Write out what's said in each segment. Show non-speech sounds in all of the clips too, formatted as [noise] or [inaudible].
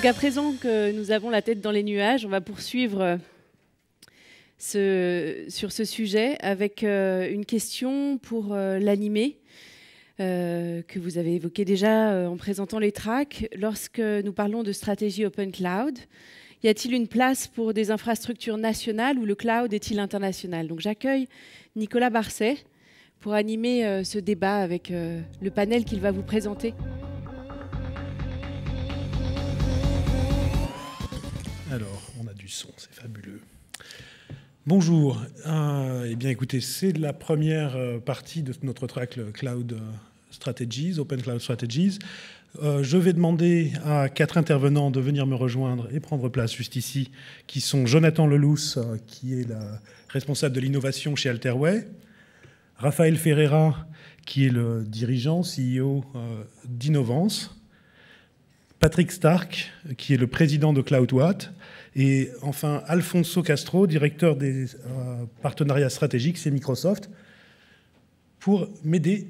Donc à présent que nous avons la tête dans les nuages, on va poursuivre ce, sur ce sujet avec euh, une question pour euh, l'animer euh, que vous avez évoqué déjà en présentant les tracks. Lorsque nous parlons de stratégie Open Cloud, y a-t-il une place pour des infrastructures nationales ou le cloud est-il international? Donc j'accueille Nicolas Barcet pour animer ce débat avec le panel qu'il va vous présenter. C'est fabuleux. Bonjour. Euh, eh bien, écoutez, c'est la première euh, partie de notre track Cloud euh, Strategies, Open Cloud Strategies. je vais demander à quatre intervenants de venir me rejoindre et prendre place juste ici, qui sont Jonathan Lelousse, qui est le responsable de l'innovation chez Alterway, Raphaël Ferreira, qui est le dirigeant, CEO d'Innovance, Patrick Stark, qui est le président de CloudWatt, et enfin, Alfonso Castro, directeur des euh, partenariats stratégiques, c'est Microsoft, pour m'aider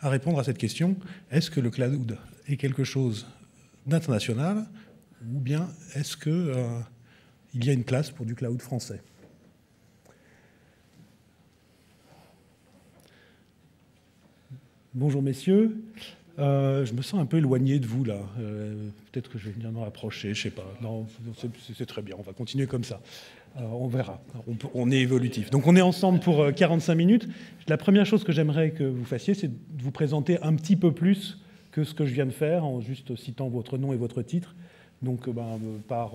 à répondre à cette question. Est-ce que le cloud est quelque chose d'international ou bien est-ce qu'il euh, y a une place pour du cloud français? Bonjour messieurs. Euh, je me sens un peu éloigné de vous là. Euh, peut-être que je vais venir me rapprocher, je sais pas. Non, c'est très bien, on va continuer comme ça. Euh, on verra, on, est évolutif. Donc on est ensemble pour 45 minutes. La première chose que j'aimerais que vous fassiez, c'est de vous présenter un petit peu plus que ce que je viens de faire, en juste citant votre nom et votre titre. Donc ben, par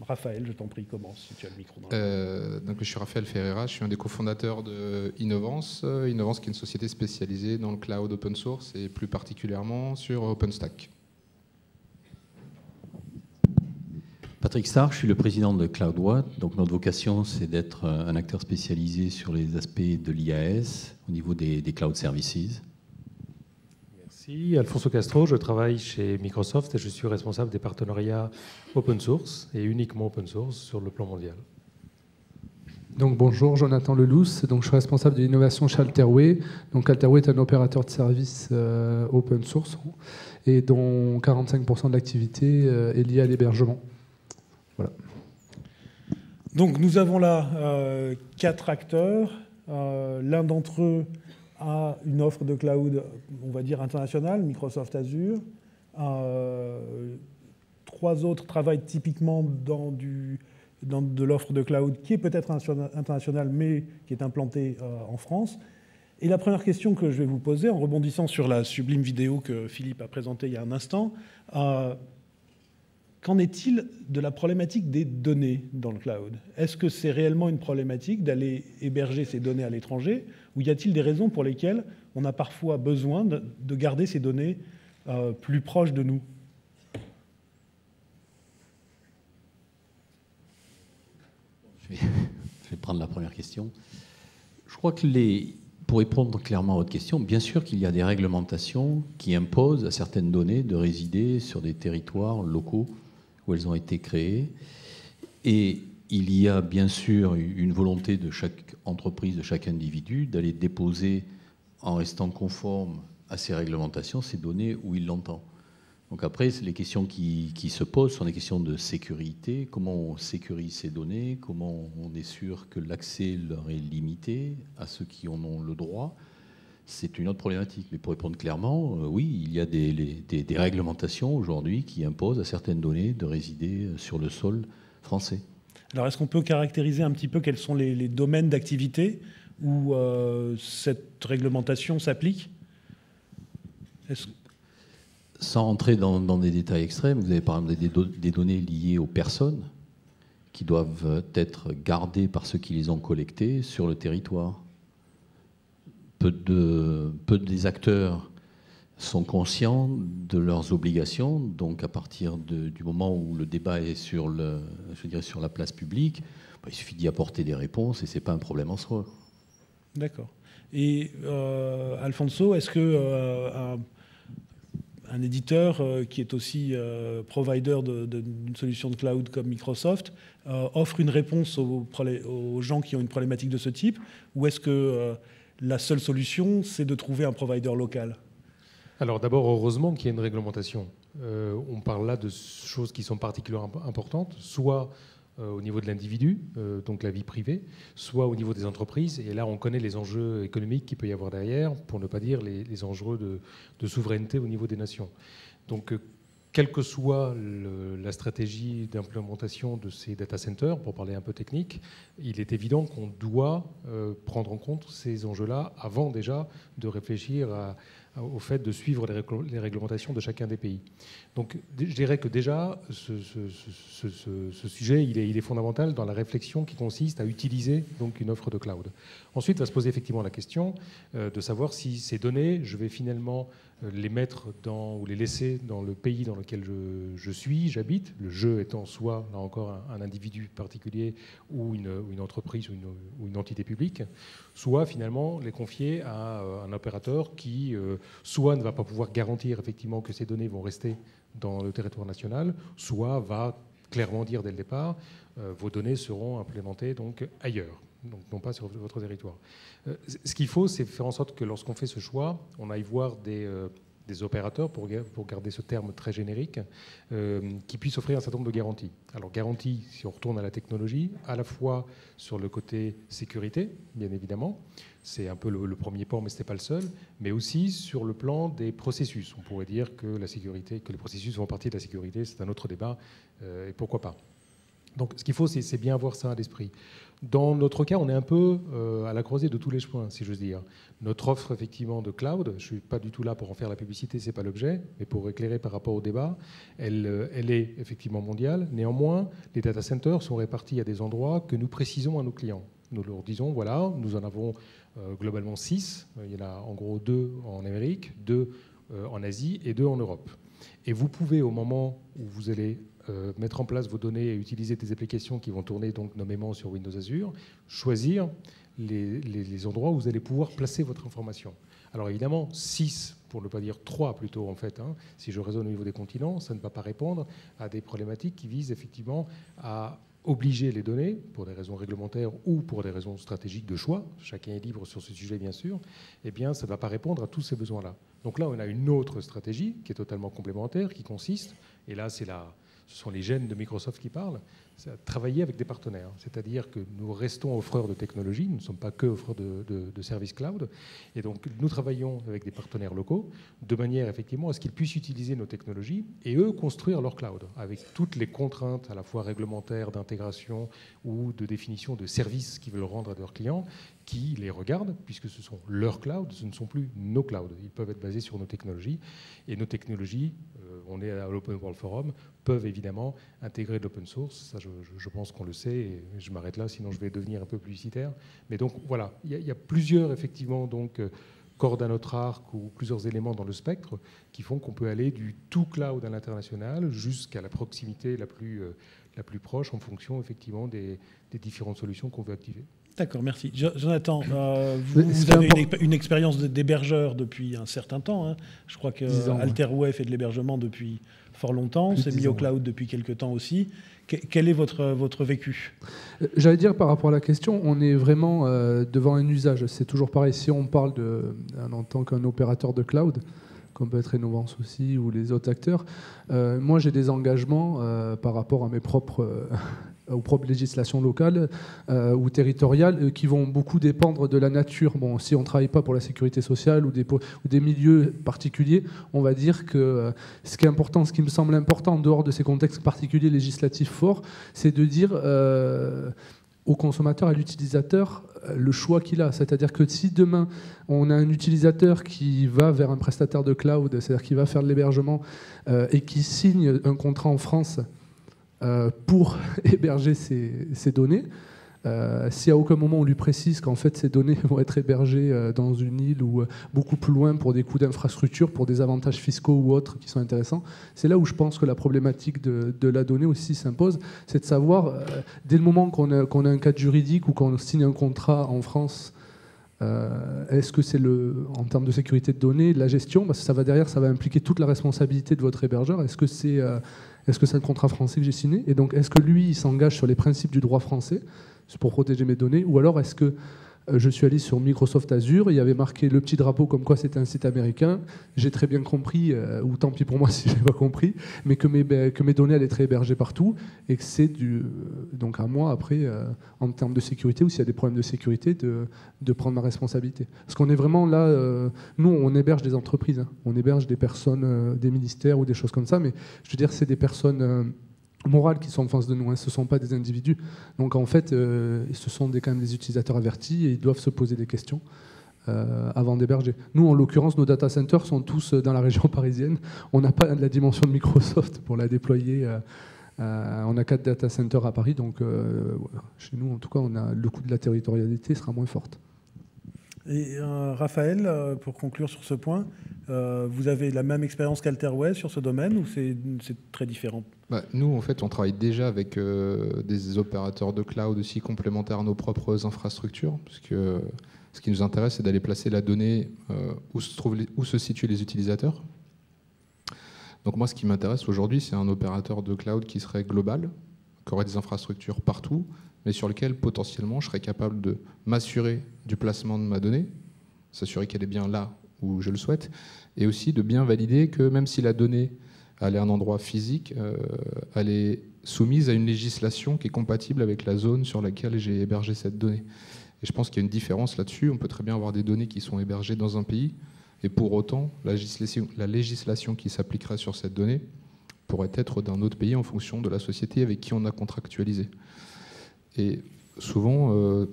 Raphaël, je t'en prie, commence si tu as le micro. Euh, donc, je suis Raphaël Ferreira, je suis un des cofondateurs de Innovance. Euh, Innovance qui est une société spécialisée dans le cloud open source et plus particulièrement sur OpenStack. Patrick Starr, je suis le président de CloudWatt. Donc notre vocation, c'est d'être un acteur spécialisé sur les aspects de l'IAS au niveau des cloud services. Alfonso Castro, je travaille chez Microsoft et je suis responsable des partenariats open source et uniquement open source sur le plan mondial. Donc bonjour, Jonathan Lelousse. Donc je suis responsable de l'innovation chez Alterway. Donc Alterway est un opérateur de services euh, open source et dont 45% de l'activité euh, est liée à l'hébergement. Voilà. Donc nous avons là euh, quatre acteurs. L'un d'entre eux à une offre de cloud, on va dire, internationale, Microsoft Azure. Euh, trois autres travaillent typiquement dans, du, dans de l'offre de cloud qui est peut-être internationale, mais qui est implantée euh, en France. Et la première question que je vais vous poser, en rebondissant sur la sublime vidéo que Philippe a présentée il y a un instant, euh, Qu'en est-il de la problématique des données dans le cloud? Est-ce que c'est réellement une problématique d'aller héberger ces données à l'étranger ou y a-t-il des raisons pour lesquelles on a parfois besoin de, garder ces données euh, plus proches de nous? Je vais, prendre la première question. Je crois que les, pour répondre clairement à votre question, bien sûr qu'il y a des réglementations qui imposent à certaines données de résider sur des territoires locaux où elles ont été créées. Et il y a bien sûr une volonté de chaque entreprise, de chaque individu, d'aller déposer, en restant conforme à ces réglementations, ces données où il l'entend. Donc après, les questions qui, se posent sont des questions de sécurité. Comment on sécurise ces données? Comment on est sûr que l'accès leur est limité à ceux qui en ont le droit? C'est une autre problématique. Mais pour répondre clairement, euh, oui, il y a des, réglementations aujourd'hui qui imposent à certaines données de résider euh, sur le sol français. Alors, est-ce qu'on peut caractériser un petit peu quels sont les, domaines d'activité où euh, cette réglementation s'applique? Sans entrer dans, des détails extrêmes, vous avez par exemple des, des données liées aux personnes qui doivent être gardées par ceux qui les ont collectées sur le territoire. Peu, de, peu des acteurs sont conscients de leurs obligations. Donc, à partir du moment où le débat est sur, la place publique, bah, il suffit d'y apporter des réponses et ce n'est pas un problème en soi. D'accord. Et euh, Alfonso, est-ce que euh, un, éditeur euh, qui est aussi provider d'une solution de cloud comme Microsoft offre une réponse aux, aux, gens qui ont une problématique de ce type Ou est-ce que la seule solution, c'est de trouver un provider local? Alors d'abord, heureusement qu'il y a une réglementation. on parle là de choses qui sont particulièrement importantes, soit au niveau de l'individu, donc la vie privée, soit au niveau des entreprises. Et là, on connaît les enjeux économiques qu'il peut y avoir derrière, pour ne pas dire les, enjeux de, souveraineté au niveau des nations. Donc, quelle que soit la stratégie d'implémentation de ces data centers, pour parler un peu technique, il est évident qu'on doit euh, prendre en compte ces enjeux-là avant déjà de réfléchir au fait de suivre les, réglementations de chacun des pays. Donc je dirais que déjà, ce, sujet, il est, fondamental dans la réflexion qui consiste à utiliser donc une offre de cloud. Ensuite, va se poser effectivement la question euh, de savoir si ces données, je vais finalement euh, les mettre dans, ou les laisser dans le pays dans lequel je, suis, j'habite, le jeu étant soit, là encore, un, individu particulier ou une, entreprise ou une, entité publique, soit finalement les confier à euh, un opérateur qui soit ne va pas pouvoir garantir effectivement que ces données vont rester dans le territoire national, soit va clairement dire dès le départ, vos données seront implémentées donc ailleurs, donc non pas sur votre territoire. Euh, ce qu'il faut, c'est faire en sorte que lorsqu'on fait ce choix, on aille voir des, euh, opérateurs, pour, garder ce terme très générique, euh, qui puissent offrir un certain nombre de garanties. Alors garanties, si on retourne à la technologie, à la fois sur le côté sécurité, bien évidemment, c'est un peu le, premier point, mais ce n'est pas le seul, mais aussi sur le plan des processus. On pourrait dire que la sécurité, que les processus font partie de la sécurité, c'est un autre débat, et pourquoi pas. Donc ce qu'il faut, c'est bien avoir ça à l'esprit. Dans notre cas, on est un peu euh, à la croisée de tous les chemins, si j'ose dire. Notre offre effectivement de cloud, je ne suis pas du tout là pour en faire la publicité, ce n'est pas l'objet, mais pour éclairer par rapport au débat, elle, euh, elle, est effectivement mondiale. Néanmoins, les data centers sont répartis à des endroits que nous précisons à nos clients. Nous leur disons, voilà, nous en avons euh, globalement six. Il y en a en gros deux en Amérique, deux en Asie et deux en Europe. Et vous pouvez, au moment où vous allez euh, mettre en place vos données et utiliser des applications qui vont tourner donc nommément sur Windows Azure, choisir les, endroits où vous allez pouvoir placer votre information. Alors évidemment, 6, pour ne pas dire 3 plutôt en fait, hein, si je raisonne au niveau des continents, ça ne va pas répondre à des problématiques qui visent effectivement à obliger les données, pour des raisons réglementaires ou pour des raisons stratégiques de choix, chacun est libre sur ce sujet bien sûr, eh bien ça ne va pas répondre à tous ces besoins-là. Donc là, on a une autre stratégie qui est totalement complémentaire, qui consiste, et là c'est la, ce sont les gènes de Microsoft qui parlent, c'est travailler avec des partenaires. C'est-à-dire que nous restons offreurs de technologies, nous ne sommes pas que offreurs de, services cloud. Et donc, nous travaillons avec des partenaires locaux de manière effectivement à ce qu'ils puissent utiliser nos technologies et eux construire leur cloud avec toutes les contraintes à la fois réglementaires, d'intégration ou de définition de services qu'ils veulent rendre à leurs clients qui les regardent, puisque ce sont leurs clouds, ce ne sont plus nos clouds. Ils peuvent être basés sur nos technologies. Et nos technologies, on est à l'Open World Forum, peuvent évidemment intégrer de l'open source. Ça, je, pense qu'on le sait, et je m'arrête là, sinon je vais devenir un peu publicitaire. Mais donc voilà, il y, a plusieurs effectivement donc euh, cordes à notre arc ou plusieurs éléments dans le spectre qui font qu'on peut aller du tout cloud à l'international jusqu'à la proximité la plus, euh, la plus proche en fonction effectivement des, des différentes solutions qu'on veut activer. D'accord, merci. Jonathan, euh, vous, avez une, expérience d'hébergeur depuis un certain temps. Hein. Je crois que Alterway fait de l'hébergement depuis fort longtemps, c'est mis au cloud depuis quelques temps aussi. quel est votre, votre vécu? Euh, J'allais dire par rapport à la question, on est vraiment euh, devant un usage. C'est toujours pareil, si on parle de, en tant qu'un opérateur de cloud, comme peut être Innovance aussi ou les autres acteurs, moi j'ai des engagements par rapport à mes propres aux propres législations locales euh, ou territoriales euh, qui vont beaucoup dépendre de la nature. Bon, si on ne travaille pas pour la sécurité sociale ou des, milieux particuliers, on va dire que euh, ce qui est important, ce qui me semble important en dehors de ces contextes particuliers législatifs forts, c'est de dire au consommateur, à l'utilisateur, le choix qu'il a. C'est-à-dire que si demain on a un utilisateur qui va vers un prestataire de cloud, c'est-à-dire qui va faire de l'hébergement et qui signe un contrat en France, euh, pour [laughs] héberger ces, données. Euh, si à aucun moment on lui précise qu'en fait ces données [laughs] vont être hébergées euh, dans une île ou beaucoup plus loin pour des coûts d'infrastructure, pour des avantages fiscaux ou autres qui sont intéressants, c'est là où je pense que la problématique de, la donnée aussi s'impose, c'est de savoir, dès le moment qu'on a, a, un cadre juridique ou qu'on signe un contrat en France, est-ce que c'est le, en termes de sécurité de données, la gestion, parce que ça va derrière, ça va impliquer toute la responsabilité de votre hébergeur. Est-ce que c'est est-ce que c'est un contrat français que j'ai signé? Et donc, est-ce que lui, il s'engage sur les principes du droit français pour protéger mes données? Ou alors, est-ce que je suis allé sur Microsoft Azure, il y avait marqué le petit drapeau comme quoi c'était un site américain. J'ai très bien compris, euh, ou tant pis pour moi [laughs] si je n'ai pas compris, mais que mes, que mes données allaient être hébergées partout et que c'est euh, donc à moi après, en termes de sécurité, ou s'il y a des problèmes de sécurité, de, de prendre ma responsabilité. Parce qu'on est vraiment là, nous on héberge des entreprises, hein. on héberge des personnes, des ministères ou des choses comme ça, mais je veux dire c'est des personnes morales qui sont en face de nous, hein. ce ne sont pas des individus. Donc en fait, euh, ce sont des, quand même des utilisateurs avertis et ils doivent se poser des questions euh, avant d'héberger. Nous, en l'occurrence, nos data centers sont tous dans la région [laughs] parisienne. On n'a pas la dimension de Microsoft pour la déployer. Euh, on a quatre data centers à Paris, donc chez nous, en tout cas, on a, le coût de la territorialité sera moins forte. Et Raphaël, pour conclure sur ce point, vous avez la même expérience qu'Alterway sur ce domaine ou c'est très différent? Bah, nous, en fait, on travaille déjà avec euh, des opérateurs de cloud aussi complémentaires à nos propres infrastructures, puisque ce qui nous intéresse, c'est d'aller placer la donnée euh, où, se où se situent les utilisateurs. Donc moi, ce qui m'intéresse aujourd'hui, c'est un opérateur de cloud qui serait global, qui aurait des infrastructures partout, mais sur lequel potentiellement je serais capable de m'assurer du placement de ma donnée, s'assurer qu'elle est bien là où je le souhaite, et aussi de bien valider que même si la donnée est un endroit physique, euh, elle est soumise à une législation qui est compatible avec la zone sur laquelle j'ai hébergé cette donnée. Et je pense qu'il y a une différence là-dessus. On peut très bien avoir des données qui sont hébergées dans un pays, et pour autant, la législation, la législation qui s'appliquerait sur cette donnée pourrait être d'un autre pays en fonction de la société avec qui on a contractualisé. Et souvent, euh,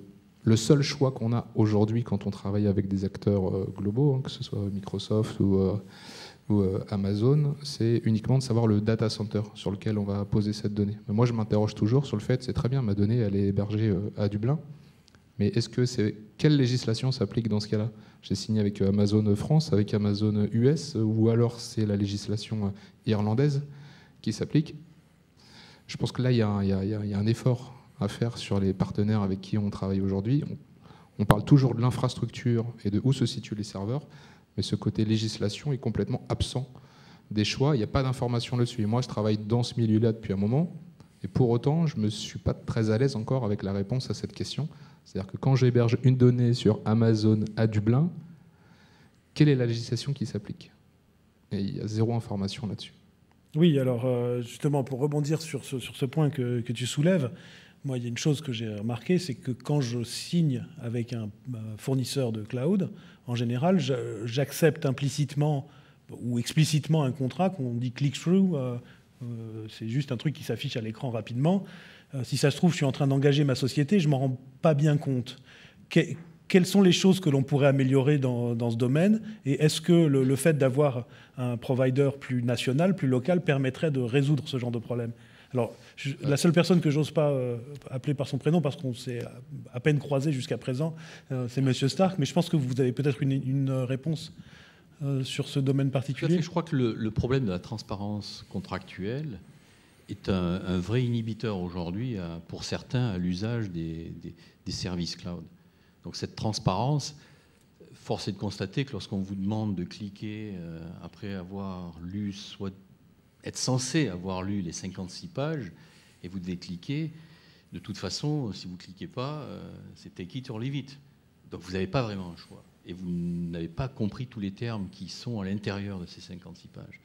le seul choix qu'on a aujourd'hui quand on travaille avec des acteurs euh, globaux, hein, que ce soit Microsoft ou euh, Amazon, c'est uniquement de savoir le data center sur lequel on va poser cette donnée. Moi, je m'interroge toujours sur le fait, c'est très bien, ma donnée, elle est hébergée à Dublin, mais est-ce que c'est quelle législation s'applique dans ce cas-là? J'ai signé avec Amazon France, avec Amazon US, ou alors c'est la législation irlandaise qui s'applique Je pense que là, il y, a un effort à faire sur les partenaires avec qui on travaille aujourd'hui. on parle toujours de l'infrastructure et de où se situent les serveurs mais ce côté législation est complètement absent des choix. Il n'y a pas d'information là-dessus. Et moi, je travaille dans ce milieu-là depuis un moment, et pour autant, je ne me suis pas très à l'aise encore avec la réponse à cette question. C'est-à-dire que quand j'héberge une donnée sur Amazon à Dublin, quelle est la législation qui s'applique? Et il y a zéro information là-dessus. Oui, alors euh, justement, pour rebondir sur ce, point que tu soulèves, moi, il y a une chose que j'ai remarqué, c'est que quand je signe avec un fournisseur de cloud, en général, j'accepte implicitement ou explicitement un contrat qu'on dit click-through. Euh, euh, c'est juste un truc qui s'affiche à l'écran rapidement. Euh, si ça se trouve, je suis en train d'engager ma société, je m'en rends pas bien compte. quelles sont les choses que l'on pourrait améliorer dans, ce domaine Et est-ce que le fait d'avoir un provider plus national, plus local, permettrait de résoudre ce genre de problème? Alors, la seule personne que j'ose pas euh, appeler par son prénom, parce qu'on s'est à peine croisé jusqu'à présent, euh, c'est Monsieur Stark, mais je pense que vous avez peut-être une, réponse euh, sur ce domaine particulier. je crois que le, problème de la transparence contractuelle est un, vrai inhibiteur aujourd'hui, pour certains, à l'usage des, des, services cloud. Donc cette transparence, force est de constater que lorsqu'on vous demande de cliquer après avoir lu soit être censé avoir lu les 56 pages et vous devez cliquer. De toute façon, si vous ne cliquez pas, euh, c'est take it or leave it. Donc vous n'avez pas vraiment un choix. Et vous n'avez pas compris tous les termes qui sont à l'intérieur de ces 56 pages.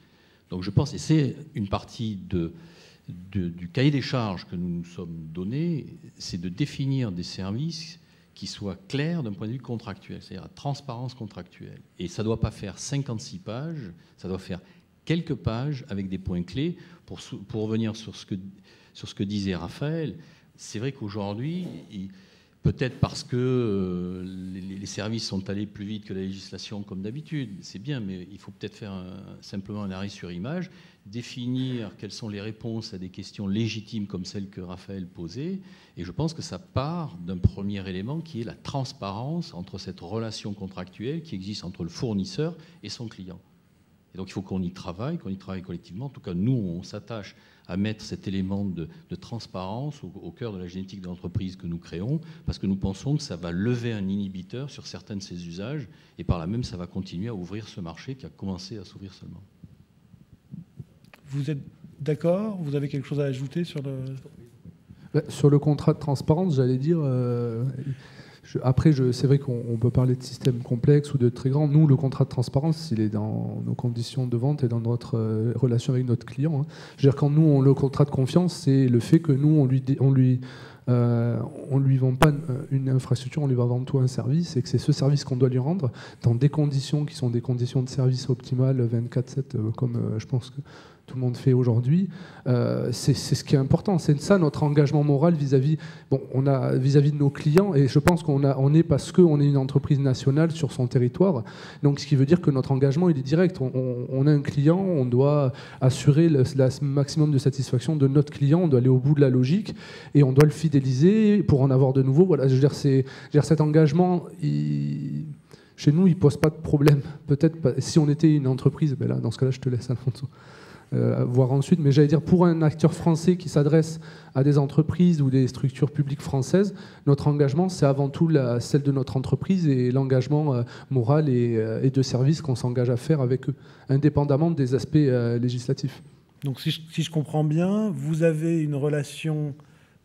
Donc je pense, et c'est une partie du cahier des charges que nous nous sommes donnés, c'est de définir des services qui soient clairs d'un point de vue contractuel, c'est-à-dire la transparence contractuelle. Et ça ne doit pas faire 56 pages, ça doit faire quelques pages avec des points clés pour, revenir sur ce, que, sur ce que disait Raphaël. C'est vrai qu'aujourd'hui, peut-être parce que euh, les, services sont allés plus vite que la législation comme d'habitude, c'est bien, mais il faut peut-être faire simplement un arrêt sur image, définir quelles sont les réponses à des questions légitimes comme celles que Raphaël posait, et je pense que ça part d'un premier élément qui est la transparence entre cette relation contractuelle qui existe entre le fournisseur et son client donc il faut qu'on y travaille, qu'on y travaille collectivement. En tout cas, nous, on s'attache à mettre cet élément de, transparence au, cœur de la génétique de l'entreprise que nous créons, parce que nous pensons que ça va lever un inhibiteur sur certains de ces usages, et par là même, ça va continuer à ouvrir ce marché qui a commencé à s'ouvrir seulement. Vous êtes d'accord? Vous avez quelque chose à ajouter sur le... Bah, sur le contrat de transparence, j'allais dire... Euh, après, c'est vrai qu'on peut parler de systèmes complexes ou de très grands. Nous, le contrat de transparence, il est dans nos conditions de vente et dans notre euh, relation avec notre client. Hein. Je veux dire, quand nous, on le contrat de confiance, c'est le fait que nous, on lui, lui, euh, lui vend pas une infrastructure, on lui va vendre tout un service et que c'est ce service qu'on doit lui rendre dans des conditions qui sont des conditions de service optimales 24/7, euh, comme je pense que tout le monde fait aujourd'hui, euh, c'est ce qui est important. C'est ça notre engagement moral vis-à-vis bon, on a vis-à-vis de nos clients et je pense qu'on on est parce qu'on est une entreprise nationale sur son territoire. Donc ce qui veut dire que notre engagement il est direct. On, a un client, on doit assurer le, maximum de satisfaction de notre client, on doit aller au bout de la logique et on doit le fidéliser pour en avoir de nouveaux. Voilà, je veux dire cet engagement. chez nous, il pose pas de problème. Peut-être si on était une entreprise, ben là, dans ce cas-là, je te laisse, Alfonso. Euh, voir ensuite. Mais j'allais dire, pour un acteur français qui s'adresse à des entreprises ou des structures publiques françaises, notre engagement, c'est avant tout celle de notre entreprise et l'engagement euh, moral euh, et, de service qu'on s'engage à faire avec eux, indépendamment des aspects législatifs. Donc si je, si je, comprends bien, vous avez une relation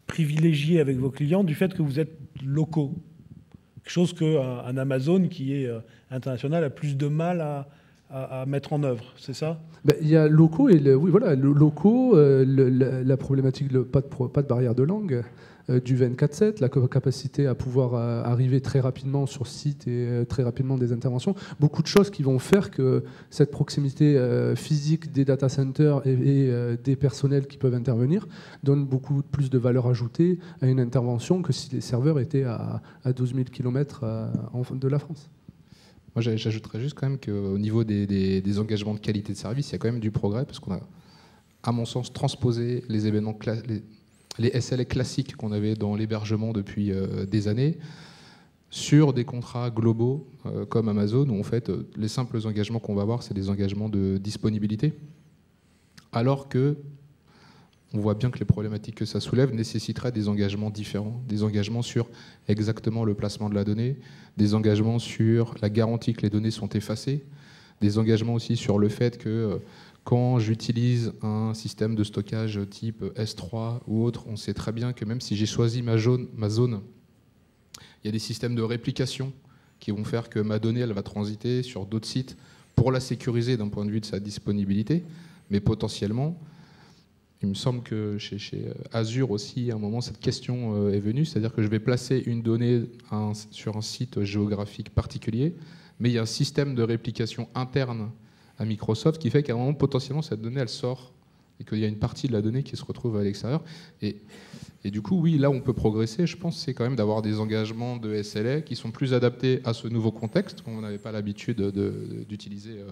privilégiée avec vos clients du fait que vous êtes locaux. Quelque chose qu'un Amazon qui est international a plus de mal à, à, mettre en œuvre, c'est ça? Ben, Il y a locaux et le, oui voilà locaux, euh, la, problématique pas de, pas de barrière de langue. Euh, du 24-7, la capacité à pouvoir euh, arriver très rapidement sur site et très rapidement des interventions. Beaucoup de choses qui vont faire que cette proximité physique des data centers et, des personnels qui peuvent intervenir donne beaucoup plus de valeur ajoutée à une intervention que si les serveurs étaient à 12 000 km de la France. Moi, j'ajouterais juste quand même qu'au niveau des, engagements de qualité de service, il y a quand même du progrès parce qu'on a, à mon sens, transposé les événements, les, les SLA classiques qu'on avait dans l'hébergement depuis euh, des années sur des contrats globaux euh, comme Amazon, où en fait, euh, les simples engagements qu'on va avoir, c'est des engagements de disponibilité. Alors que on voit bien que les problématiques que ça soulève nécessiteraient des engagements différents, des engagements sur exactement le placement de la donnée, des engagements sur la garantie que les données sont effacées, des engagements aussi sur le fait que euh, quand j'utilise un système de stockage type S3 ou autre, on sait très bien que même si j'ai choisi ma zone, ma zone, il y a des systèmes de réplication qui vont faire que ma donnée elle va transiter sur d'autres sites pour la sécuriser d'un point de vue de sa disponibilité, mais potentiellement il me semble que chez, euh, Azure aussi, à un moment, cette question euh, est venue, c'est-à-dire que je vais placer une donnée sur un site géographique particulier, mais il y a un système de réplication interne à Microsoft qui fait qu'à un moment, potentiellement, cette donnée, elle sort et qu'il y a une partie de la donnée qui se retrouve à l'extérieur. Et, du coup, oui, là, on peut progresser. Je pense c'est quand même d'avoir des engagements de SLA qui sont plus adaptés à ce nouveau contexte qu'on n'avait pas l'habitude d'utiliser euh,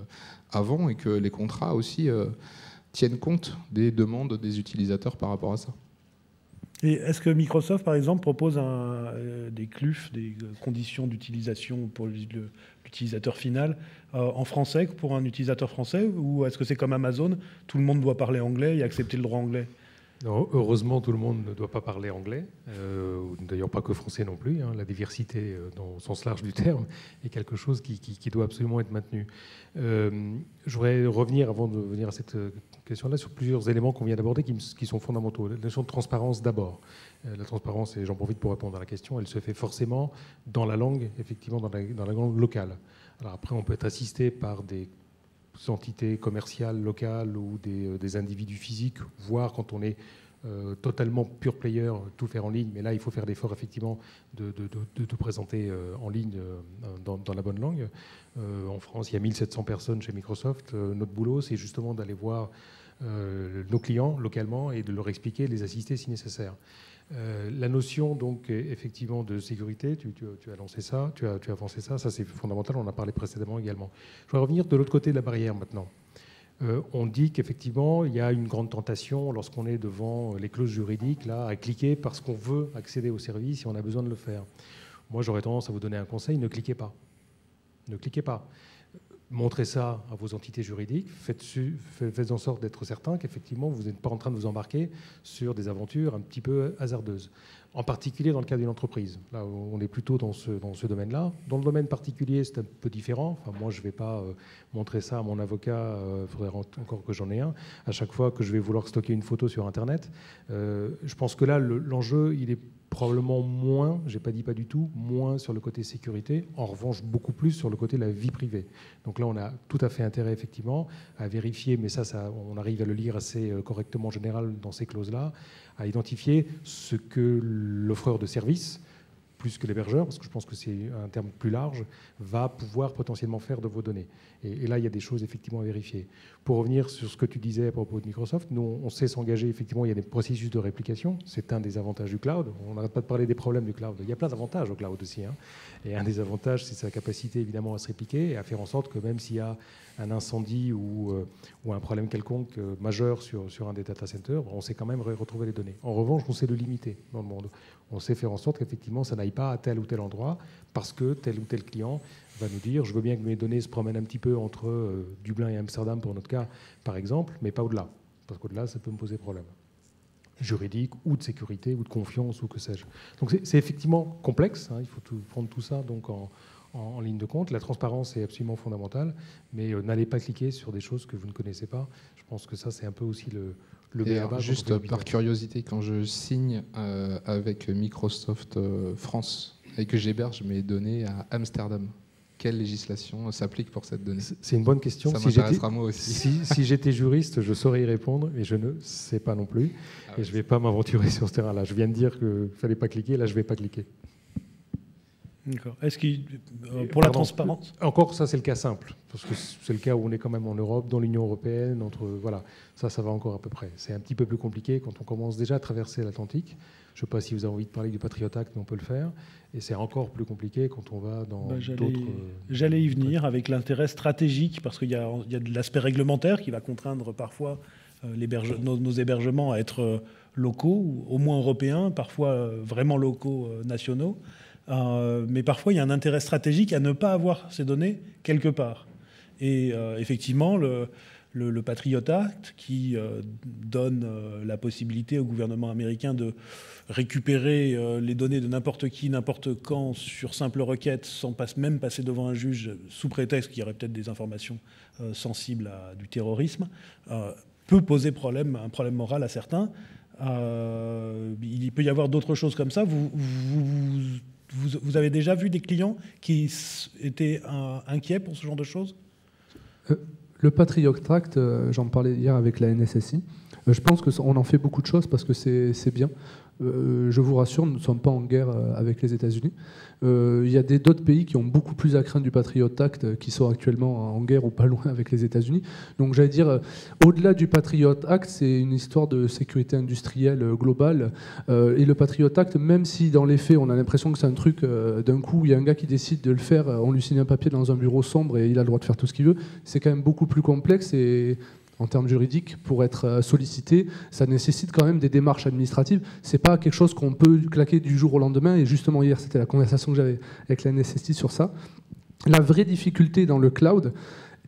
avant et que les contrats aussi tiennent compte des demandes des utilisateurs par rapport à ça. Et est-ce que Microsoft, par exemple, propose un, euh, des CLUF, des conditions d'utilisation pour l'utilisateur final, euh, en français pour un utilisateur français Ou est-ce que c'est comme Amazon, tout le monde doit parler anglais et accepter le droit anglais? Heureusement, tout le monde ne doit pas parler anglais, euh, d'ailleurs pas que français non plus. Hein. La diversité, euh, dans le sens large du terme, [laughs] est quelque chose qui, doit absolument être maintenu. Euh, je voudrais revenir, avant de venir à cette sur plusieurs éléments qu'on vient d'aborder qui, sont fondamentaux. La notion de transparence d'abord. la transparence, et j'en profite pour répondre à la question, elle se fait forcément dans la langue, effectivement, dans la, dans la langue locale. Alors après, on peut être assisté par des entités commerciales locales ou des, euh, individus physiques, voire quand on est euh, totalement pure player, tout faire en ligne. Mais là, il faut faire l'effort effectivement de, de, présenter euh, en ligne dans, la bonne langue. en France, il y a 1700 personnes chez Microsoft. notre boulot, c'est justement d'aller voir nos clients localement et de leur expliquer, les assister si nécessaire. Euh, la notion donc effectivement de sécurité, tu, as lancé ça, tu as, tu as avancé ça, ça c'est fondamental, on en a parlé précédemment également. Je vais revenir de l'autre côté de la barrière maintenant. Euh, on dit qu'effectivement il y a une grande tentation lorsqu'on est devant les clauses juridiques là à cliquer parce qu'on veut accéder au service et on a besoin de le faire. Moi j'aurais tendance à vous donner un conseil, ne cliquez pas. Ne cliquez pas montrez ça à vos entités juridiques, faites, faites en sorte d'être certain qu'effectivement vous n'êtes pas en train de vous embarquer sur des aventures un petit peu hasardeuses. En particulier dans le cas d'une entreprise. Là, on est plutôt dans ce, dans ce domaine-là. Dans le domaine particulier, c'est un peu différent. Enfin, moi, je ne vais pas euh, montrer ça à mon avocat. Il euh, faudrait encore que j'en ai un. À chaque fois que je vais vouloir stocker une photo sur Internet, euh, je pense que là, l'enjeu, il est Probablement moins, j'ai pas dit pas du tout, moins sur le côté sécurité, en revanche beaucoup plus sur le côté de la vie privée. Donc là, on a tout à fait intérêt effectivement à vérifier, mais ça, on arrive à le lire assez euh, correctement en général dans ces clauses-là, à identifier ce que l'offreur de service plus que l'hébergeur, parce que je pense que c'est un terme plus large, va pouvoir potentiellement faire de vos données. Et, là, il y a des choses effectivement à vérifier. Pour revenir sur ce que tu disais à propos de Microsoft, nous, on sait s'engager, effectivement, il y a des processus de réplication, c'est un des avantages du cloud. On n'arrête pas de parler des problèmes du cloud. Il y a plein d'avantages au cloud aussi. Hein. Et un des avantages, c'est sa capacité évidemment à se répliquer et à faire en sorte que même s'il y a un incendie ou, euh, un problème quelconque euh, majeur sur, sur un des data centers, on sait quand même retrouver les données. En revanche, on sait le limiter dans le monde. On sait faire en sorte qu'effectivement, ça n'aille pas à tel ou tel endroit parce que tel ou tel client va nous dire je veux bien que mes données se promènent un petit peu entre euh, Dublin et Amsterdam pour notre cas, par exemple, mais pas au-delà. Parce qu'au-delà, ça peut me poser problème juridique ou de sécurité ou de confiance ou que sais-je. Donc c'est effectivement complexe, hein. il faut prendre tout ça donc en, en, ligne de compte. La transparence est absolument fondamentale, mais euh, n'allez pas cliquer sur des choses que vous ne connaissez pas. Je pense que ça, c'est un peu aussi le, le Juste par curiosité, quand je signe euh, avec Microsoft euh, France et que j'héberge mes données à Amsterdam, quelle législation s'applique pour cette donnée C'est une bonne question. Ça m'intéressera moi aussi. Si, j'étais juriste, je saurais y répondre, mais je ne sais pas non plus. Ah et je ne vais pas m'aventurer sur ce terrain-là. Je viens de dire qu'il ne fallait pas cliquer, là je ne vais pas cliquer. D'accord. Est-ce qu'il, euh, pour la transparence Encore, ça c'est le cas simple, parce que c'est le cas où on est quand même en Europe, dans l'Union européenne, entre voilà, ça, ça va encore à peu près. C'est un petit peu plus compliqué quand on commence déjà à traverser l'Atlantique. Je ne sais pas si vous avez envie de parler du Patriot Act, mais on peut le faire. Et c'est encore plus compliqué quand on va dans bah, d'autres. Euh, j'allais y venir avec l'intérêt stratégique, parce qu'il y, y, a de l'aspect réglementaire qui va contraindre parfois euh, nos, nos, hébergements à être locaux, au moins européens, parfois vraiment locaux nationaux. Euh, mais parfois, il y a un intérêt stratégique à ne pas avoir ces données quelque part. Et euh, effectivement, le, Patriot Act, qui euh, donne la possibilité au gouvernement américain de récupérer les données de n'importe qui, n'importe quand, sur simple requête, sans même passer devant un juge, sous prétexte qu'il y aurait peut-être des informations sensibles à du terrorisme, peut poser problème, un problème moral à certains. il peut y avoir d'autres choses comme ça. vous, avez déjà vu des clients qui étaient euh, inquiets pour ce genre de choses? Euh, Le Patriot Act, euh, j'en parlais hier avec la NSSI. je pense qu'on en fait beaucoup de choses parce que c'est bien. Euh, je vous rassure, nous ne sommes pas en guerre euh, avec les États-Unis. Euh, il y a d'autres pays qui ont beaucoup plus à craindre du Patriot Act, qui sont actuellement en guerre ou pas [laughs] loin avec les États-Unis. Donc j'allais dire, au-delà du Patriot Act, c'est une histoire de sécurité industrielle globale. et le Patriot Act, même si dans les faits, on a l'impression que c'est un truc, d'un coup, il y a un gars qui décide de le faire, on lui signe un papier dans un bureau sombre et il a le droit de faire tout ce qu'il veut, c'est quand même beaucoup plus complexe et en termes juridiques pour être euh, sollicité, ça nécessite quand même des démarches administratives. C'est pas quelque chose qu'on peut claquer du jour au lendemain. Et justement hier, c'était la conversation que j'avais avec la NSSI sur ça. La vraie difficulté dans le cloud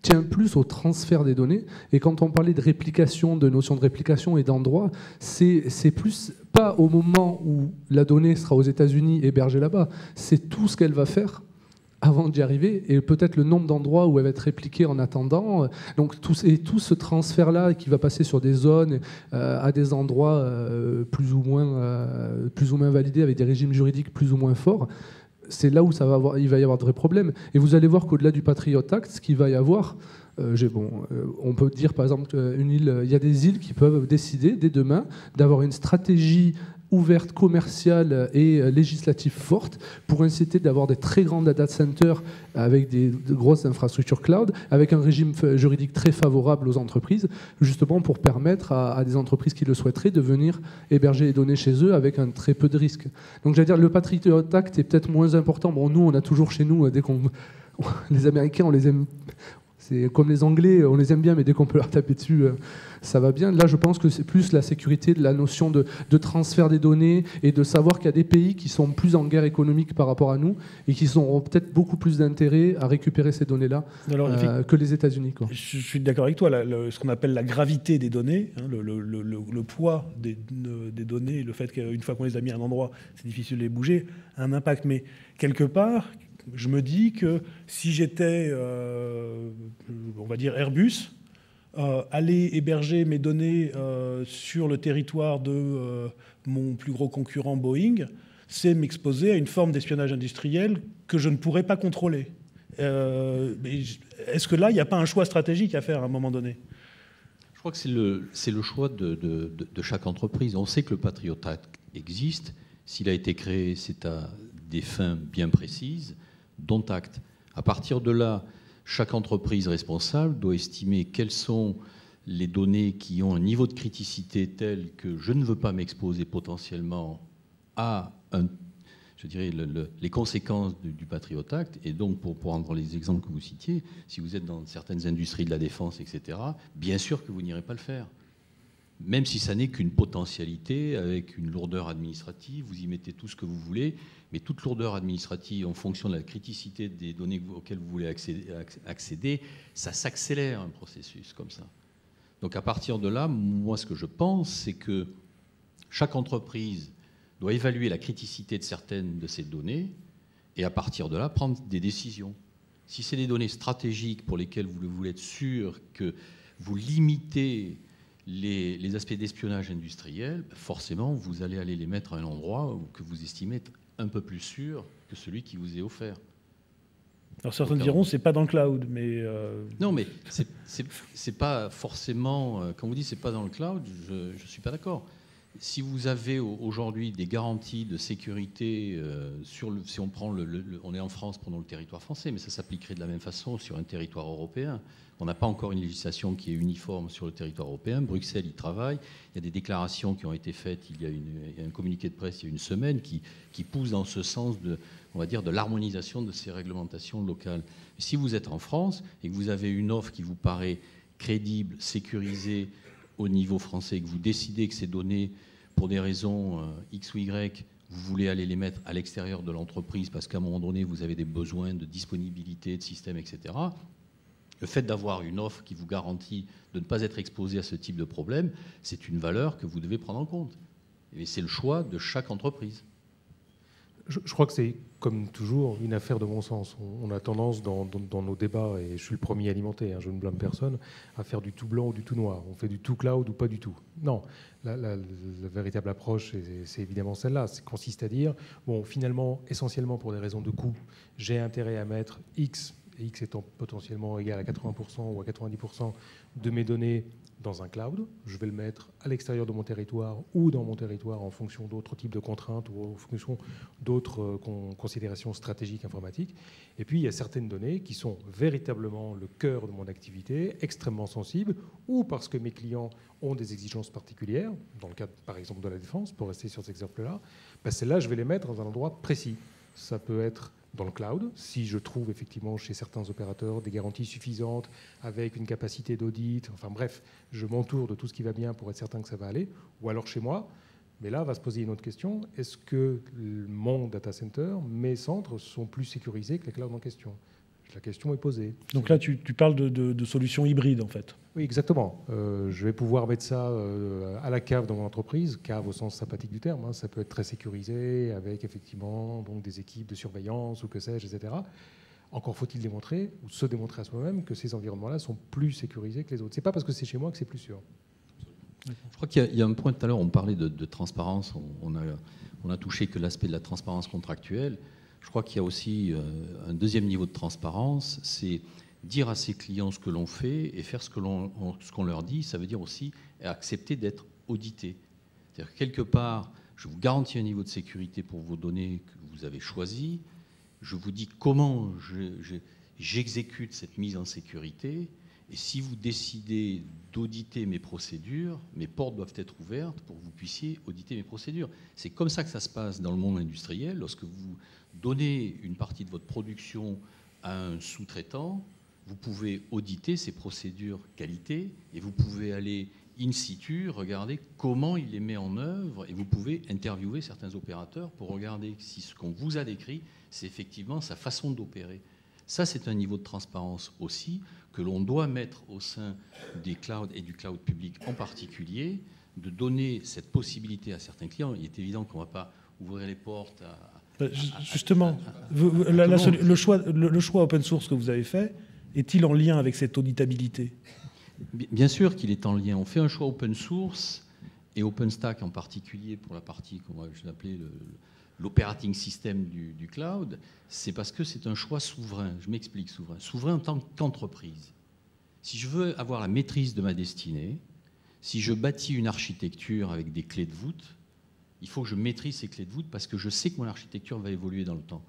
tient plus au transfert des données. Et quand on parlait de réplication, de notion de réplication et d'endroit, c'est plus pas au moment où la donnée sera aux États-Unis hébergée là-bas. C'est tout ce qu'elle va faire avant d'y arriver, et peut-être le nombre d'endroits où elle va être répliquée en attendant. Donc tout, et tout ce transfert-là qui va passer sur des zones, euh, à des endroits euh, plus, ou moins, euh, plus ou moins validés, avec des régimes juridiques plus ou moins forts, c'est là où ça va avoir, il va y avoir de vrais problèmes. Et vous allez voir qu'au-delà du Patriot Act, ce qu'il va y avoir, bon, on peut dire par exemple une île, il y a des îles qui peuvent décider dès demain d'avoir une stratégie ouverte, commerciale et euh, législative forte pour inciter d'avoir des très grands data centers avec des, grosses infrastructures cloud, avec un régime juridique très favorable aux entreprises, justement pour permettre à, des entreprises qui le souhaiteraient de venir héberger les données chez eux avec un très peu de risques. Donc j'allais dire, le Patriot Act est peut-être moins important. Bon, nous, on a toujours chez nous, euh, dès qu'on [laughs] les Américains, on les aime, c'est comme les Anglais, on les aime bien, mais dès qu'on peut leur taper dessus, euh, ça va bien. Là, je pense que c'est plus la sécurité, de la notion de, transfert des données et de savoir qu'il y a des pays qui sont plus en guerre économique par rapport à nous et qui auront peut-être beaucoup plus d'intérêt à récupérer ces données-là euh, que les États-Unis. Je suis d'accord avec toi. ce qu'on appelle la gravité des données, hein, le, poids des, des, données, le fait qu'une fois qu'on les a mis à un endroit, c'est difficile de les bouger, a un impact. Mais quelque part, je me dis que si j'étais, euh, on va dire, Airbus, euh, aller héberger mes données euh, sur le territoire de euh, mon plus gros concurrent Boeing, c'est m'exposer à une forme d'espionnage industriel que je ne pourrais pas contrôler. Est-ce que là, il n'y a pas un choix stratégique à faire à un moment donné? Je crois que c'est le, choix de, de, chaque entreprise. On sait que le Patriot Act existe. S'il a été créé, c'est à des fins bien précises, dont acte. À partir de là, chaque entreprise responsable doit estimer quelles sont les données qui ont un niveau de criticité tel que je ne veux pas m'exposer potentiellement à je dirais, les conséquences du, Patriot Act. Et donc, pour prendre les exemples que vous citiez, si vous êtes dans certaines industries de la défense, etc., bien sûr que vous n'irez pas le faire. Même si ça n'est qu'une potentialité avec une lourdeur administrative, vous y mettez tout ce que vous voulez, mais toute lourdeur administrative en fonction de la criticité des données auxquelles vous voulez accéder, ça s'accélère un processus comme ça. Donc à partir de là, moi ce que je pense, c'est que chaque entreprise doit évaluer la criticité de certaines de ces données et à partir de là prendre des décisions. Si c'est des données stratégiques pour lesquelles vous voulez être sûr que vous limitez les, les aspects d'espionnage industriel, forcément, vous allez aller les mettre à un endroit que vous estimez être un peu plus sûr que celui qui vous est offert. Alors certains diront c'est pas dans le cloud, mais euh, non, mais c'est pas forcément. Euh, quand vous dites c'est pas dans le cloud, je ne suis pas d'accord. Si vous avez aujourd'hui des garanties de sécurité euh, sur le, si on prend le, on est en France, le territoire français, mais ça s'appliquerait de la même façon sur un territoire européen. On n'a pas encore une législation qui est uniforme sur le territoire européen. Bruxelles y travaille. Il y a des déclarations qui ont été faites. Il y a, une, un communiqué de presse il y a une semaine qui, qui pousse dans ce sens de, on va dire, de l'harmonisation de ces réglementations locales. si vous êtes en France et que vous avez une offre qui vous paraît crédible, sécurisée au niveau français, et que vous décidez que ces données, pour des raisons euh, X ou Y, vous voulez aller les mettre à l'extérieur de l'entreprise parce qu'à un moment donné, vous avez des besoins de disponibilité de système, etc le fait d'avoir une offre qui vous garantit de ne pas être exposé à ce type de problème, c'est une valeur que vous devez prendre en compte. Et c'est le choix de chaque entreprise. Je, crois que c'est, comme toujours, une affaire de bon sens. On, a tendance dans, nos débats, et je suis le premier alimenté, hein, je ne blâme personne, à faire du tout blanc ou du tout noir. On fait du tout cloud ou pas du tout. Non, la, véritable approche, c'est évidemment celle-là. C'est consiste à dire, bon, finalement, essentiellement pour des raisons de coût, j'ai intérêt à mettre X X étant potentiellement égal à 80% ou à 90% de mes données dans un cloud. Je vais le mettre à l'extérieur de mon territoire ou dans mon territoire en fonction d'autres types de contraintes ou en fonction d'autres euh, considérations stratégiques informatiques. Et puis, il y a certaines données qui sont véritablement le cœur de mon activité, extrêmement sensibles, ou parce que mes clients ont des exigences particulières, dans le cadre par exemple de la défense, pour rester sur cet exemple-là, ben celles-là, je vais les mettre dans un endroit précis. Ça peut être dans le cloud, si je trouve effectivement chez certains opérateurs des garanties suffisantes avec une capacité d'audit, enfin bref, je m'entoure de tout ce qui va bien pour être certain que ça va aller, ou alors chez moi. Mais là, va se poser une autre question. Est-ce que mon data center, mes centres sont plus sécurisés que les clouds en question? La question est posée. Donc là, tu, parles de, solutions hybrides, en fait. Oui, exactement. Euh, je vais pouvoir mettre ça euh, à la cave dans mon entreprise, cave au sens sympathique du terme. Hein. Ça peut être très sécurisé, avec effectivement donc, des équipes de surveillance ou que sais-je, etc. Encore faut-il démontrer, ou se démontrer à soi-même, que ces environnements-là sont plus sécurisés que les autres. Ce n'est pas parce que c'est chez moi que c'est plus sûr. Je crois qu'il y, a un point tout à l'heure, on parlait de, transparence, on, a, on a touché que l'aspect de la transparence contractuelle. Je crois qu'il y a aussi euh, un deuxième niveau de transparence, c'est dire à ses clients ce que l'on fait et faire ce qu'on leur dit. Ça veut dire aussi accepter d'être audité. C'est-à-dire quelque part, je vous garantis un niveau de sécurité pour vos données que vous avez choisies. Je vous dis comment j'exécute cette mise en sécurité. Et si vous décidez d'auditer mes procédures, mes portes doivent être ouvertes pour que vous puissiez auditer mes procédures. C'est comme ça que ça se passe dans le monde industriel. Lorsque vous donnez une partie de votre production à un sous-traitant, vous pouvez auditer ses procédures qualité et vous pouvez aller in situ, regarder comment il les met en œuvre et vous pouvez interviewer certains opérateurs pour regarder si ce qu'on vous a décrit, c'est effectivement sa façon d'opérer. Ça, c'est un niveau de transparence aussi que l'on doit mettre au sein des clouds et du cloud public en particulier, de donner cette possibilité à certains clients. Il est évident qu'on ne va pas ouvrir les portes à, justement, le, choix, open source que vous avez fait est-il en lien avec cette auditabilité? Bien sûr qu'il est en lien. On fait un choix open source et OpenStack en particulier pour la partie qu'on va appeler l'operating system du, du cloud, c'est parce que c'est un choix souverain. Je m'explique souverain. Souverain en tant qu'entreprise. Si je veux avoir la maîtrise de ma destinée, si je bâtis une architecture avec des clés de voûte, il faut que je maîtrise ces clés de voûte parce que je sais que mon architecture va évoluer dans le temps.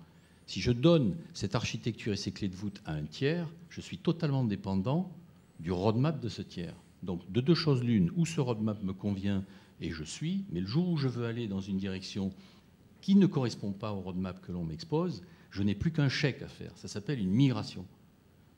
Si je donne cette architecture et ces clés de voûte à un tiers, je suis totalement dépendant du roadmap de ce tiers. Donc de deux choses l'une, où ce roadmap me convient et je suis, mais le jour où je veux aller dans une direction qui ne correspond pas au roadmap que l'on m'expose, je n'ai plus qu'un chèque à faire. Ça s'appelle une migration.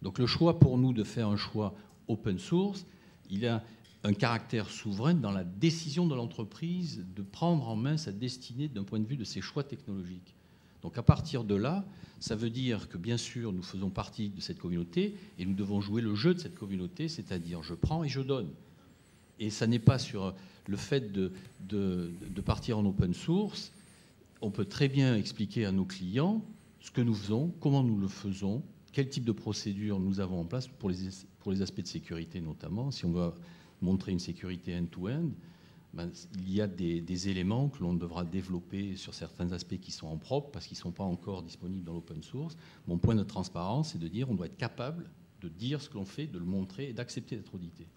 Donc le choix pour nous de faire un choix open source, il a un caractère souverain dans la décision de l'entreprise de prendre en main sa destinée d'un point de vue de ses choix technologiques. Donc à partir de là, ça veut dire que bien sûr nous faisons partie de cette communauté et nous devons jouer le jeu de cette communauté, c'est-à-dire je prends et je donne. Et ça n'est pas sur le fait de, de, partir en open source. On peut très bien expliquer à nos clients ce que nous faisons, comment nous le faisons, quel type de procédure nous avons en place pour les, pour les aspects de sécurité notamment. Si on veut montrer une sécurité end-to-end, ben, il y a des, éléments que l'on devra développer sur certains aspects qui sont en propre parce qu'ils ne sont pas encore disponibles dans l'open source. Mon point de transparence, c'est de dire on doit être capable de dire ce que l'on fait, de le montrer et d'accepter d'être audité.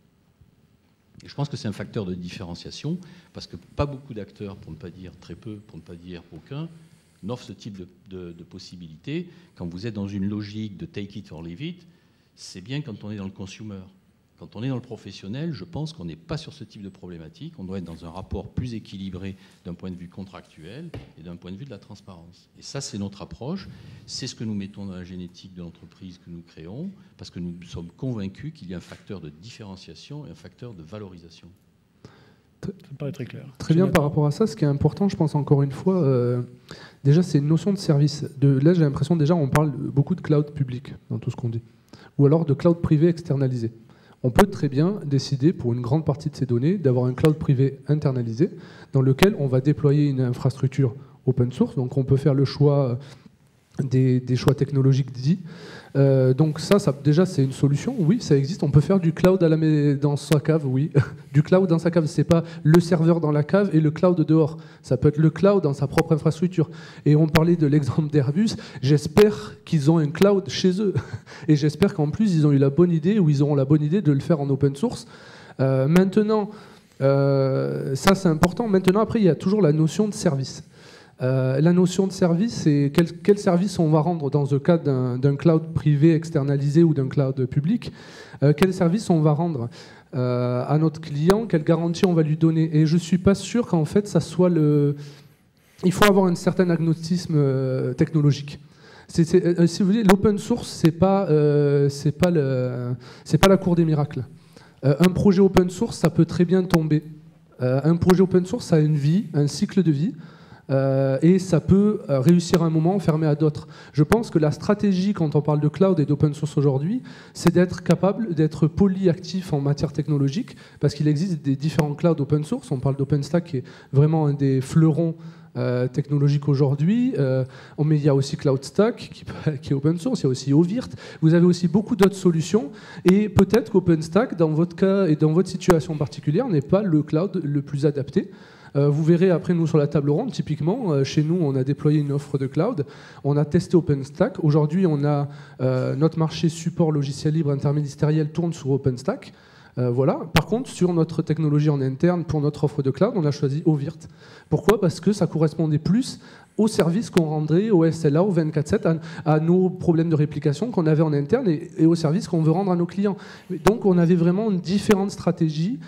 Et je pense que c'est un facteur de différenciation parce que pas beaucoup d'acteurs, pour ne pas dire très peu, pour ne pas dire aucun, n'offrent ce type de, de possibilités. Quand vous êtes dans une logique de take it or leave it, c'est bien quand on est dans le consumer. Quand on est dans le professionnel, je pense qu'on n'est pas sur ce type de problématique. On doit être dans un rapport plus équilibré d'un point de vue contractuel et d'un point de vue de la transparence. Et ça, c'est notre approche. C'est ce que nous mettons dans la génétique de l'entreprise que nous créons, parce que nous sommes convaincus qu'il y a un facteur de différenciation et un facteur de valorisation. Ça me paraît très clair. Très bien par rapport à ça, ce qui est important, je pense encore une fois, euh, déjà c'est une notion de service. De, là j'ai l'impression déjà on parle beaucoup de cloud public dans tout ce qu'on dit, ou alors de cloud privé externalisé on peut très bien décider pour une grande partie de ces données d'avoir un cloud privé internalisé dans lequel on va déployer une infrastructure open source. Donc on peut faire le choix des, choix technologiques dits. Euh, donc ça, ça déjà, c'est une solution. Oui, ça existe. On peut faire du cloud dans sa cave, oui. [laughs] du cloud dans sa cave, c'est pas le serveur dans la cave et le cloud dehors. Ça peut être le cloud dans sa propre infrastructure. Et on parlait de l'exemple d'Airbus. J'espère qu'ils ont un cloud chez eux. [laughs] Et j'espère qu'en plus, ils ont eu la bonne idée ou ils auront la bonne idée de le faire en open source. Euh, maintenant, euh, ça c'est important. Maintenant, après, il y a toujours la notion de service. Euh, la notion de service, c'est quel, service on va rendre dans le cadre d'un cloud privé externalisé ou d'un cloud public. Euh, quel service on va rendre euh, à notre client, quelle garantie on va lui donner? Et je ne suis pas sûr qu'en fait, ça soit le... Il faut avoir un certain agnosticisme technologique. si vous voulez, l'open source, pas, c'est pas, c'est pas la cour des miracles. un projet open source, ça peut très bien tomber. un projet open source, a une vie, un cycle de vie. Euh, et ça peut euh, réussir un moment, fermer à d'autres. Je pense que la stratégie, quand on parle de cloud et d'open source aujourd'hui, c'est d'être capable d'être polyactif en matière technologique, parce qu'il existe des différents clouds open source. On parle d'OpenStack qui est vraiment un des fleurons euh, technologiques aujourd'hui. mais il y a aussi CloudStack [laughs] qui, est open source, il y a aussi Ovirt. Vous avez aussi beaucoup d'autres solutions. Et peut-être qu'OpenStack, dans votre cas et dans votre situation particulière, n'est pas le cloud le plus adapté. Euh, vous verrez après, nous, sur la table ronde, typiquement, euh, chez nous, on a déployé une offre de cloud. On a testé OpenStack. Aujourd'hui, on a euh, notre marché support logiciel libre interministériel tourne sur OpenStack. voilà. Par contre, sur notre technologie en interne, pour notre offre de cloud, on a choisi OVIRT. Pourquoi? Parce que ça correspondait plus au service qu'on rendrait au SLA, au 24-7, à, nos problèmes de réplication qu'on avait en interne et, et au service qu'on veut rendre à nos clients. Donc on avait vraiment une différente stratégie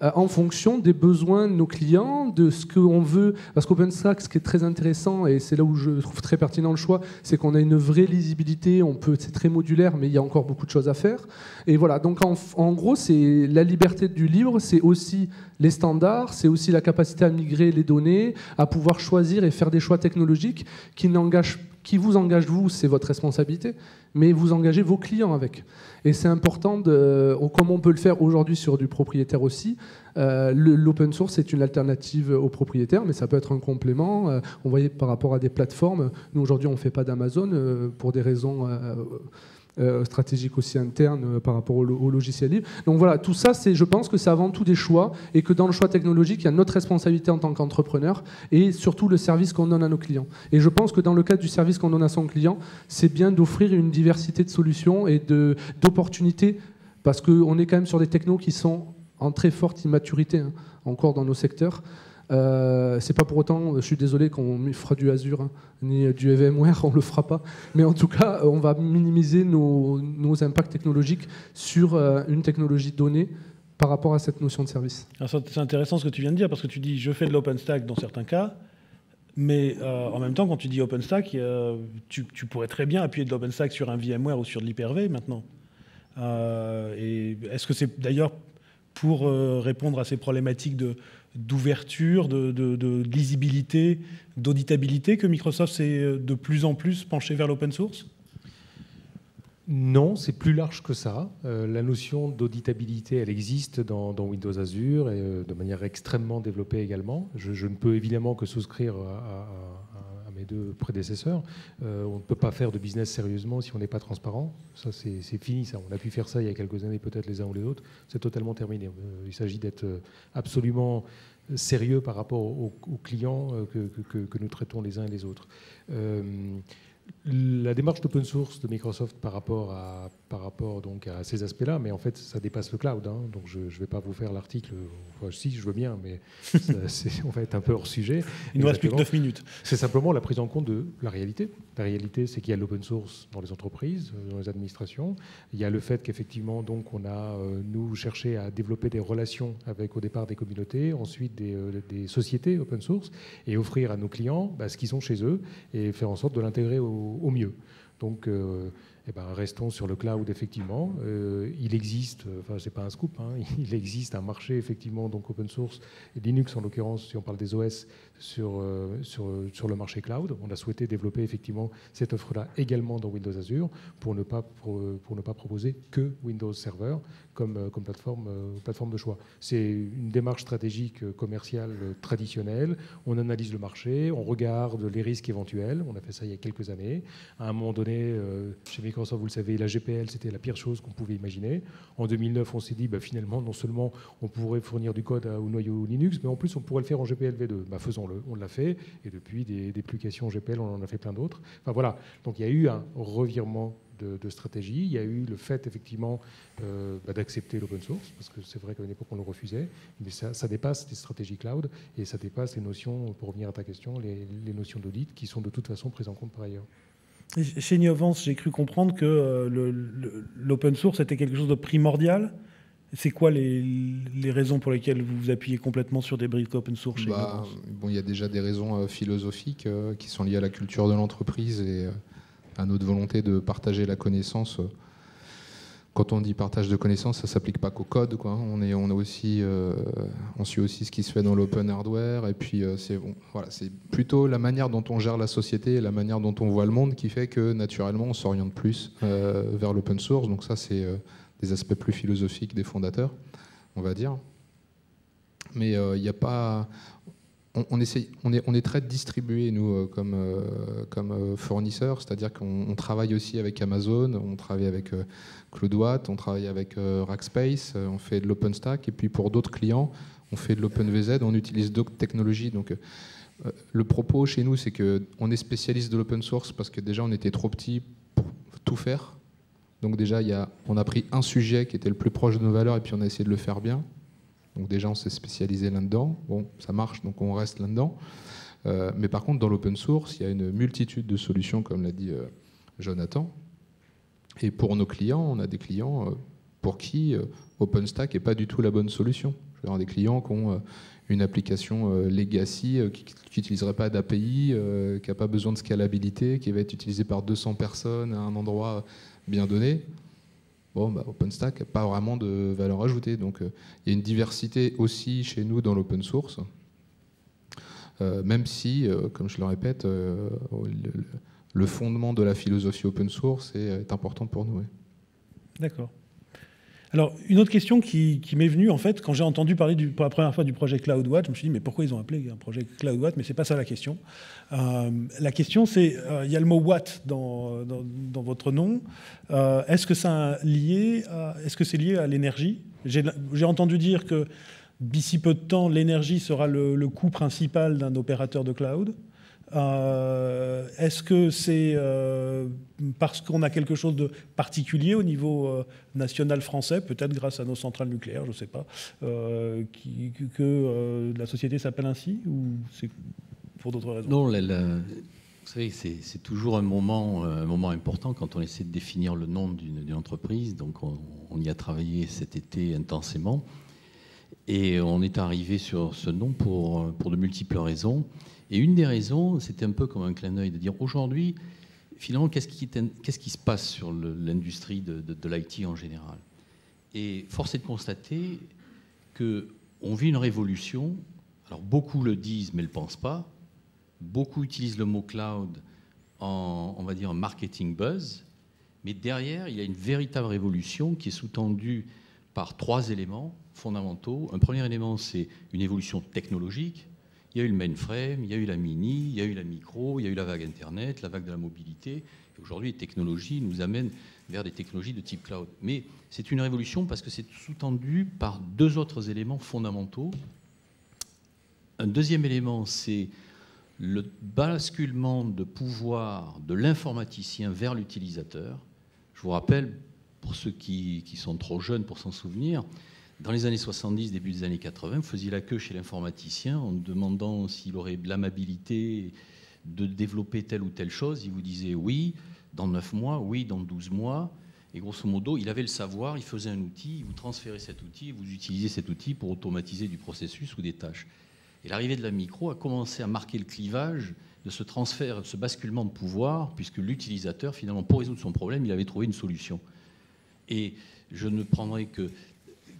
en fonction des besoins de nos clients, de ce qu'on veut. Parce qu'OpenStack, ce qui est très intéressant, et c'est là où je trouve très pertinent le choix, c'est qu'on a une vraie lisibilité, on peut, c'est très modulaire, mais il y a encore beaucoup de choses à faire. Et voilà, donc en, en gros, c'est la liberté du libre, c'est aussi les standards, c'est aussi la capacité à migrer les données, à pouvoir choisir et faire des choix technologiques qui n'engagent qui vous engage vous, c'est votre responsabilité, mais vous engagez vos clients avec. Et c'est important, de, comme on peut le faire aujourd'hui sur du propriétaire aussi, euh, l'open source c'est une alternative au propriétaire, mais ça peut être un complément. Euh, on voyait par rapport à des plateformes, nous aujourd'hui on ne fait pas d'Amazon euh, pour des raisons euh, stratégique aussi interne euh, par rapport au, logiciel libre. Donc voilà, tout ça, c'est, je pense que c'est avant tout des choix et que dans le choix technologique, il y a notre responsabilité en tant qu'entrepreneur et surtout le service qu'on donne à nos clients. Et je pense que dans le cadre du service qu'on donne à son client, c'est bien d'offrir une diversité de solutions et d'opportunités parce qu'on est quand même sur des technos qui sont en très forte immaturité hein, encore dans nos secteurs. Euh, c'est pas pour autant, je suis désolé qu'on fera du Azure hein, ni du VMware, on le fera pas. Mais en tout cas, on va minimiser nos, impacts technologiques sur euh, une technologie donnée par rapport à cette notion de service. C'est intéressant ce que tu viens de dire parce que tu dis je fais de l'OpenStack dans certains cas, mais euh, en même temps, quand tu dis OpenStack, euh, tu, pourrais très bien appuyer de l'OpenStack sur un VMware ou sur de l'Hyper-V maintenant. Est-ce que c'est d'ailleurs pour répondre à ces problématiques de, d'ouverture, de, lisibilité, d'auditabilité que Microsoft s'est euh, de plus en plus penché vers l'open source? Non, c'est plus large que ça. Euh, la notion d'auditabilité, elle existe dans, Windows Azure et euh, de manière extrêmement développée également. Je, ne peux évidemment que souscrire à mes deux prédécesseurs. Euh, on ne peut pas faire de business sérieusement si on n'est pas transparent. Ça, c'est fini. Ça. On a pu faire ça il y a quelques années, peut-être les uns ou les autres. C'est totalement terminé. Euh, il s'agit d'être absolument sérieux par rapport aux, clients euh, que, nous traitons les uns et les autres. Euh, la démarche d'open source de Microsoft par rapport à, par rapport donc à ces aspects-là, mais en fait, ça dépasse le cloud. Hein, donc, je ne vais pas vous faire l'article. Enfin, si, je veux bien, mais [laughs] ça, on va être un peu hors sujet. Il nous reste plus que 9 minutes. C'est simplement la prise en compte de la réalité. La réalité, c'est qu'il y a l'open source dans les entreprises, dans les administrations. Il y a le fait qu'effectivement, donc, on a, euh, nous, cherché à développer des relations avec, au départ, des communautés, ensuite des, euh, sociétés open source, et offrir à nos clients bah, ce qu'ils ont chez eux, et faire en sorte de l'intégrer au, mieux. Donc, euh, eh ben, restons sur le cloud, effectivement. Euh, il existe, enfin, c'est pas un scoop, hein, [laughs] il existe un marché, effectivement, donc open source, Linux en l'occurrence, si on parle des OS, sur, euh, sur, le marché cloud. On a souhaité développer, effectivement, cette offre-là également dans Windows Azure pour ne pas, pour, ne pas proposer que Windows Server comme, comme plateforme, euh, plateforme de choix. C'est une démarche stratégique euh, commerciale euh, traditionnelle. On analyse le marché, on regarde les risques éventuels. On a fait ça il y a quelques années. À un moment donné, euh, chez Microsoft, vous le savez, la GPL, c'était la pire chose qu'on pouvait imaginer. En 2009, on s'est dit, bah, finalement, non seulement on pourrait fournir du code au noyau Linux, mais en plus, on pourrait le faire en GPL v2. Bah, faisons-le. On l'a fait. Et depuis, des, applications GPL, on en a fait plein d'autres. Enfin, voilà. Donc, il y a eu un revirement de, stratégie. Il y a eu le fait effectivement euh, bah, d'accepter l'open source, parce que c'est vrai qu'à une époque on le refusait, mais ça, dépasse les stratégies cloud et ça dépasse les notions, pour revenir à ta question, les notions d'audit qui sont de toute façon prises en compte par ailleurs. Chez Niovance, j'ai cru comprendre que euh, l'open source était quelque chose de primordial. C'est quoi les, les, raisons pour lesquelles vous vous appuyez complètement sur des briques open source chez bah, Bon, il y a déjà des raisons euh, philosophiques euh, qui sont liées à la culture de l'entreprise et à notre volonté de partager la connaissance. Quand on dit partage de connaissances, ça ne s'applique pas qu'au code. Quoi. Aussi, euh, on suit aussi ce qui se fait dans l'open hardware. Et puis, euh, c'est plutôt la manière dont on gère la société et la manière dont on voit le monde qui fait que, naturellement, on s'oriente plus euh, vers l'open source. Donc ça, c'est des aspects plus philosophiques des fondateurs, on va dire. Mais il n'y a pas on, est, très distribué, nous, euh, comme, euh, comme euh, fournisseurs, c'est-à-dire qu'on travaille aussi avec Amazon, on travaille avec euh, CloudWatt, on travaille avec euh, Rackspace, on fait de l'OpenStack, et puis pour d'autres clients, on fait de l'OpenVZ, on utilise d'autres technologies. Donc, le propos chez nous, c'est qu'on est spécialiste de l'open source parce que déjà, on était trop petit pour tout faire. Donc déjà, on a pris un sujet qui était le plus proche de nos valeurs et puis on a essayé de le faire bien. Donc déjà, on s'est spécialisé là-dedans. Bon, ça marche, donc on reste là-dedans. Euh, mais par contre, dans l'open source, il y a une multitude de solutions, comme l'a dit euh, Jonathan. Et pour nos clients, on a des clients euh, pour qui OpenStack n'est pas du tout la bonne solution. Je avoir des clients qui ont une application legacy qui n'utiliserait pas d'API, qui n'a pas besoin de scalabilité, qui va être utilisée par 200 personnes à un endroit bien donné bon, bah, OpenStack n'a pas vraiment de valeur ajoutée. Donc euh, il y a une diversité aussi chez nous dans l'open source, euh, même si, euh, comme je le répète, le, fondement de la philosophie open source est, important pour nous. D'accord. Alors, une autre question qui, m'est venue, en fait, quand j'ai entendu parler pour la première fois du projet CloudWatt, je me suis dit, mais pourquoi ils ont appelé un projet CloudWatt Mais ce n'est pas ça la question. Euh, la question, c'est, euh, il y a le mot Watt dans, dans, votre nom. Euh, est-ce que c'est lié à l'énergie? J'ai, entendu dire que d'ici peu de temps, l'énergie sera le coût principal d'un opérateur de cloud. Euh, est-ce que c'est euh, parce qu'on a quelque chose de particulier au niveau euh, national français, peut-être grâce à nos centrales nucléaires, je ne sais pas, que la société s'appelle ainsi ou c'est pour d'autres raisons? Non, vous savez, c'est toujours un moment, important quand on essaie de définir le nom d'une entreprise. Donc on, y a travaillé cet été intensément. Et on est arrivé sur ce nom pour de multiples raisons. Et une des raisons, c'était un peu comme un clin d'œil de dire aujourd'hui, finalement, qu'est-ce qui, se passe sur l'industrie de, de, l'IT en général? Et force est de constater qu'on vit une révolution. Alors beaucoup le disent mais ne le pensent pas. Beaucoup utilisent le mot cloud en, on va dire, en marketing buzz. Mais derrière, il y a une véritable révolution qui est sous-tendue par trois éléments fondamentaux. Un premier élément, c'est une évolution technologique. Il y a eu le mainframe, il y a eu la mini, il y a eu la micro, il y a eu la vague Internet, la vague de la mobilité. Et aujourd'hui, les technologies nous amènent vers des technologies de type cloud. Mais c'est une révolution parce que c'est sous-tendu par deux autres éléments fondamentaux. Un deuxième élément, c'est le basculement de pouvoir de l'informaticien vers l'utilisateur. Je vous rappelle, pour ceux qui, qui sont trop jeunes pour s'en souvenir, dans les années 70, début des années 80, vous faisiez la queue chez l'informaticien en demandant s'il aurait de l'amabilité de développer telle ou telle chose. Il vous disait oui, dans 9 mois, oui, dans 12 mois. Et grosso modo, il avait le savoir, il faisait un outil, il vous transférait cet outil, vous utilisez cet outil pour automatiser du processus ou des tâches. Et l'arrivée de la micro a commencé à marquer le clivage de ce transfert, ce basculement de pouvoir, puisque l'utilisateur, finalement, pour résoudre son problème, il avait trouvé une solution. Et je ne prendrai que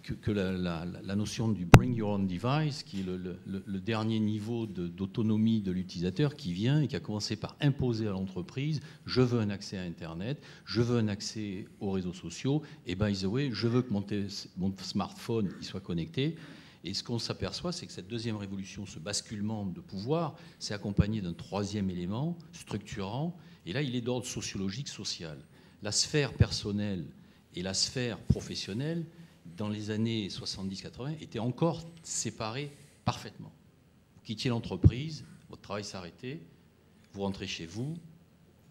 que, la, notion du bring your own device, qui est le, dernier niveau d'autonomie de, l'utilisateur, qui vient et qui a commencé par imposer à l'entreprise je veux un accès à Internet, je veux un accès aux réseaux sociaux, et by the way, je veux que mon, smartphone il soit connecté. Et ce qu'on s'aperçoit, c'est que cette deuxième révolution, ce basculement de pouvoir, c'est accompagné d'un troisième élément structurant, et là, il est d'ordre sociologique, social. La sphère personnelle et la sphère professionnelle dans les années 70-80, étaient encore séparés parfaitement. Vous quittiez l'entreprise, votre travail s'arrêtait, vous rentrez chez vous,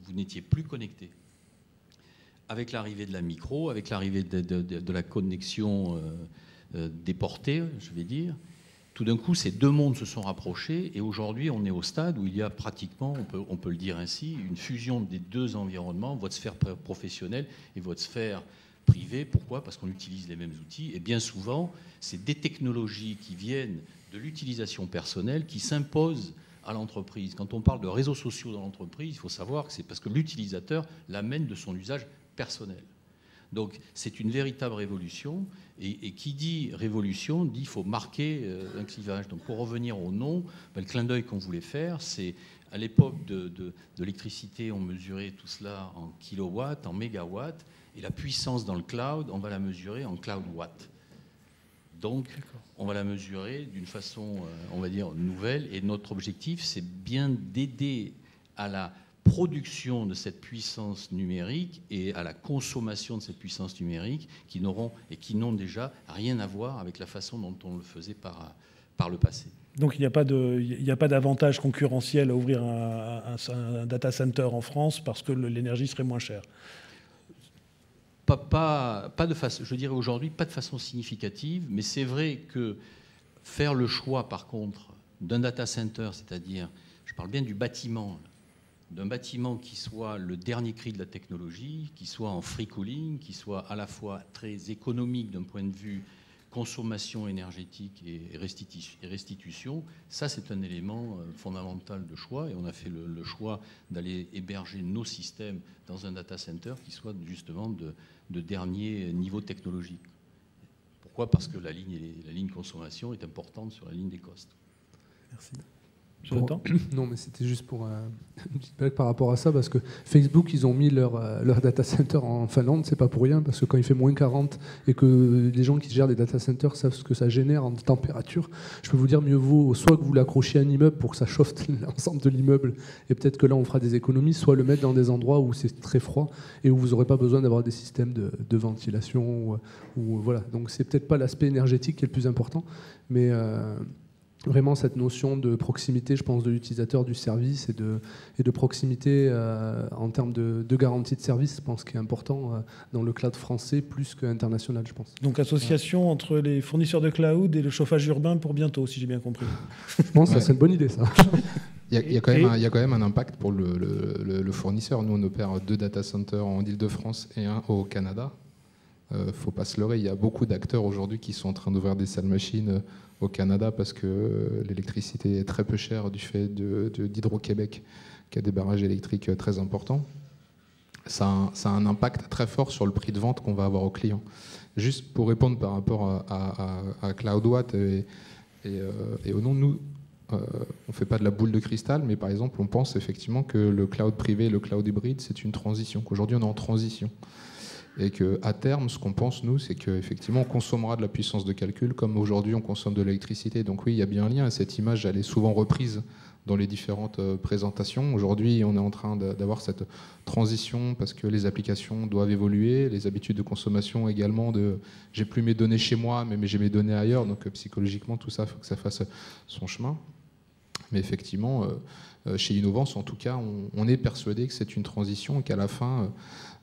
vous n'étiez plus connecté. Avec l'arrivée de la micro, avec l'arrivée de, la connexion euh, euh, déportée, je vais dire, tout d'un coup, ces deux mondes se sont rapprochés et aujourd'hui, on est au stade où il y a pratiquement, on peut, on peut, le dire ainsi, une fusion des deux environnements, votre sphère professionnelle et votre sphère privé. Pourquoi? Parce qu'on utilise les mêmes outils. Et bien souvent, c'est des technologies qui viennent de l'utilisation personnelle qui s'imposent à l'entreprise. Quand on parle de réseaux sociaux dans l'entreprise, il faut savoir que c'est parce que l'utilisateur l'amène de son usage personnel. Donc c'est une véritable révolution. Et, qui dit révolution dit qu'il faut marquer euh, un clivage. Donc pour revenir au nom, ben, le clin d'œil qu'on voulait faire, c'est à l'époque de, de l'électricité, on mesurait tout cela en kilowatts, en mégawatts. Et la puissance dans le cloud, on va la mesurer en cloud watt. Donc, on va la mesurer d'une façon, euh, on va dire, nouvelle. Et notre objectif, c'est bien d'aider à la production de cette puissance numérique et à la consommation de cette puissance numérique qui n'auront et qui n'ont déjà rien à voir avec la façon dont on le faisait par, par le passé. Donc il n'y a pas d'avantage concurrentiel à ouvrir un, un, data center en France parce que l'énergie serait moins chère pas, de façon, je dirais aujourd'hui, pas de façon significative, mais c'est vrai que faire le choix, par contre, d'un data center, c'est-à-dire, je parle bien du bâtiment, d'un bâtiment qui soit le dernier cri de la technologie, qui soit en free cooling, qui soit à la fois très économique d'un point de vue consommation énergétique et restitution, ça c'est un élément euh, fondamental de choix et on a fait le, choix d'aller héberger nos systèmes dans un data center qui soit justement de, dernier niveau technologique. Pourquoi? Parce que la ligne, la ligne consommation est importante sur la ligne des costes. Merci. [coughs] Non, mais c'était juste pour euh, [laughs] une petite blague par rapport à ça, parce que Facebook, ils ont mis leur, euh, leur data center en Finlande, c'est pas pour rien, parce que quand il fait moins 40 et que les gens qui gèrent des data centers savent ce que ça génère en température, je peux vous dire, mieux vaut soit que vous l'accrochiez à un immeuble pour que ça chauffe [laughs] l'ensemble de l'immeuble, et peut-être que là on fera des économies, soit le mettre dans des endroits où c'est très froid et où vous n'aurez pas besoin d'avoir des systèmes de, de ventilation. Ou, ou, voilà. Donc c'est peut-être pas l'aspect énergétique qui est le plus important, mais. Euh, vraiment cette notion de proximité, je pense, de l'utilisateur du service et de, et de proximité euh, en termes de, de, garantie de service, je pense, qui est important euh, dans le cloud français plus qu'international, je pense. Donc association ouais. entre les fournisseurs de cloud et le chauffage urbain pour bientôt, si j'ai bien compris. [laughs] je pense ouais. que c'est une bonne idée, ça. Il y, a, il, y a quand même un, il y a quand même un impact pour le, le, le fournisseur. Nous, on opère deux data centers en Ile-de-France et un au Canada. Euh, faut pas se leurrer, il y a beaucoup d'acteurs aujourd'hui qui sont en train d'ouvrir des salles machines au Canada parce que euh, l'électricité est très peu chère du fait d'Hydro-Québec qui a des barrages électriques très importants. Ça a, un, impact très fort sur le prix de vente qu'on va avoir aux clients. Juste pour répondre par rapport à, à, CloudWatt et, et, euh, et, au nom de nous, euh, on ne fait pas de la boule de cristal, mais par exemple, on pense effectivement que le cloud privé, le cloud hybride, c'est une transition, qu'aujourd'hui on est en transition et qu'à terme, ce qu'on pense, nous, c'est qu'effectivement, on consommera de la puissance de calcul comme aujourd'hui on consomme de l'électricité. Donc oui, il y a bien un lien. Cette image, elle est souvent reprise dans les différentes présentations. Aujourd'hui, on est en train d'avoir cette transition parce que les applications doivent évoluer, les habitudes de consommation également, de j'ai plus mes données chez moi, mais j'ai mes données ailleurs. Donc psychologiquement, tout ça, il faut que ça fasse son chemin. Mais effectivement, chez Innovance, en tout cas, on est persuadé que c'est une transition et qu'à la fin,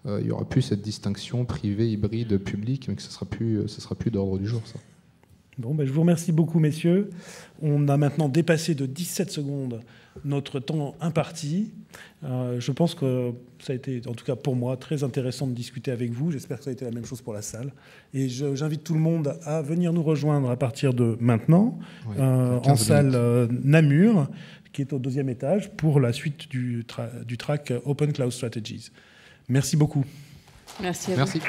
euh, il n'y aura plus cette distinction privé, hybride, public, mais que ce ne sera plus, ce sera plus d'ordre du jour. Ça. Bon, ben, je vous remercie beaucoup, messieurs. On a maintenant dépassé de 17 secondes notre temps imparti. Euh, je pense que ça a été, en tout cas pour moi, très intéressant de discuter avec vous. J'espère que ça a été la même chose pour la salle. Et j'invite tout le monde à venir nous rejoindre à partir de maintenant oui, euh, en salle euh, Namur, qui est au deuxième étage, pour la suite du, tra du track Open Cloud Strategies. Merci beaucoup. Merci à Merci. vous.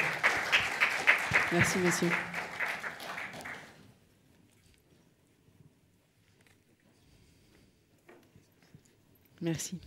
Merci, monsieur. Merci.